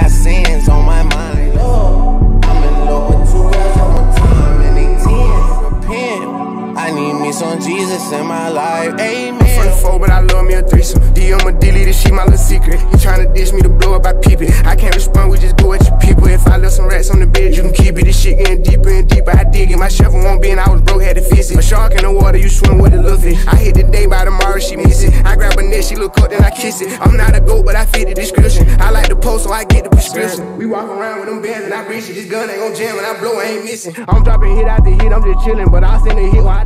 got sins on my mind. I'm in love with two girls on my time, and they ten. Repent. I need me some Jesus in my life. Amen. From the four, but I love me a threesome. D, I'ma delete this shit, my little secret. You tryna dish me to blow up, I peep it. I can't respond, we just go at your people. If I left some rats on the bed, you can keep it. This shit getting deeper and deeper. I dig it. My shovel won't be, and I was broke, had to fix it. A shark in the water, you swim with a little fish. I hit the day by tomorrow, she miss it. I grab her neck, she look up, then I kiss it. I'm not a goat, but I fit the like the post, so I get the prescription. We walk around with them bands and I reach it. This gun ain't gon' jam when I blow, I ain't missing. I'm dropping hit after hit, I'm just chillin', but I'll send a hit while